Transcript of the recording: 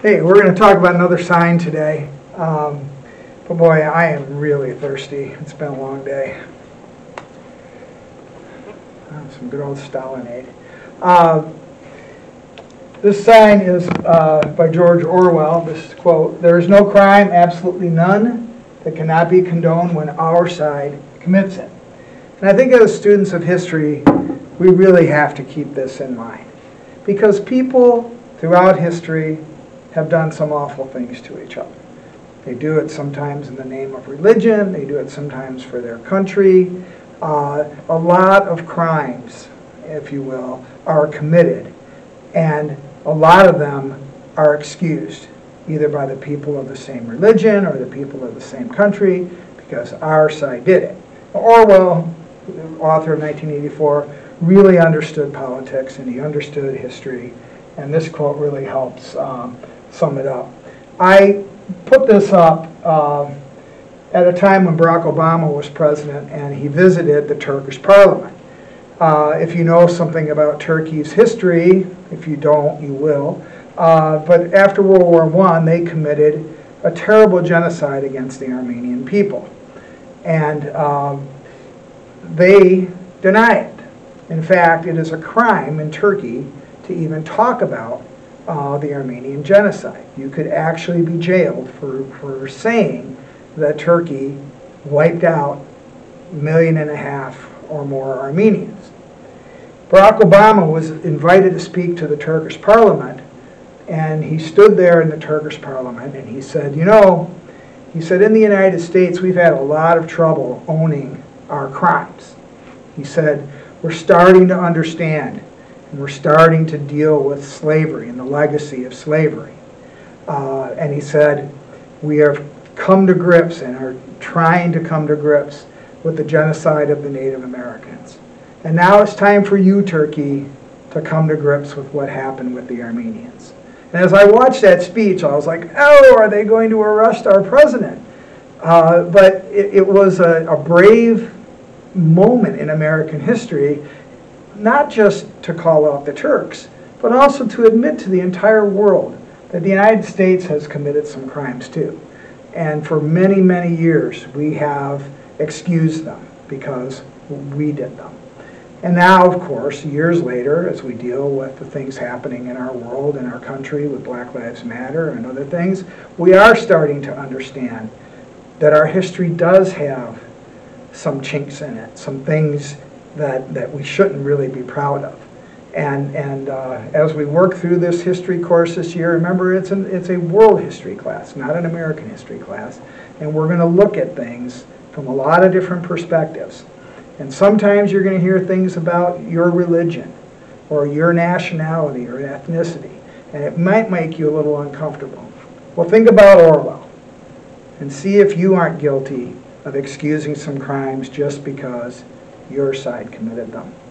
Hey, we're going to talk about another sign today. Um, but boy, I am really thirsty. It's been a long day. Oh, some good old Stalinade. Uh, this sign is uh, by George Orwell. This quote There is no crime, absolutely none, that cannot be condoned when our side commits it. And I think as students of history, we really have to keep this in mind. Because people throughout history have done some awful things to each other. They do it sometimes in the name of religion, they do it sometimes for their country. Uh, a lot of crimes, if you will, are committed, and a lot of them are excused, either by the people of the same religion or the people of the same country, because our side did it. Orwell, the author of 1984, really understood politics and he understood history, and this quote really helps um, sum it up. I put this up uh, at a time when Barack Obama was president and he visited the Turkish parliament. Uh, if you know something about Turkey's history, if you don't, you will. Uh, but after World War I, they committed a terrible genocide against the Armenian people. And um, they deny it. In fact, it is a crime in Turkey to even talk about uh, the Armenian genocide. You could actually be jailed for, for saying that Turkey wiped out a million and a half or more Armenians. Barack Obama was invited to speak to the Turkish parliament, and he stood there in the Turkish parliament and he said, You know, he said, in the United States, we've had a lot of trouble owning our crimes. He said, We're starting to understand and we're starting to deal with slavery and the legacy of slavery. Uh, and he said, we have come to grips and are trying to come to grips with the genocide of the Native Americans. And now it's time for you, Turkey, to come to grips with what happened with the Armenians. And as I watched that speech, I was like, oh, are they going to arrest our president? Uh, but it, it was a, a brave moment in American history not just to call out the Turks, but also to admit to the entire world that the United States has committed some crimes too. And for many, many years, we have excused them because we did them. And now, of course, years later, as we deal with the things happening in our world in our country with Black Lives Matter and other things, we are starting to understand that our history does have some chinks in it, some things that, that we shouldn't really be proud of. And, and uh, as we work through this history course this year, remember it's, an, it's a world history class, not an American history class. And we're going to look at things from a lot of different perspectives. And sometimes you're going to hear things about your religion or your nationality or ethnicity. And it might make you a little uncomfortable. Well, think about Orwell and see if you aren't guilty of excusing some crimes just because your side committed them.